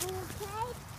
Okay.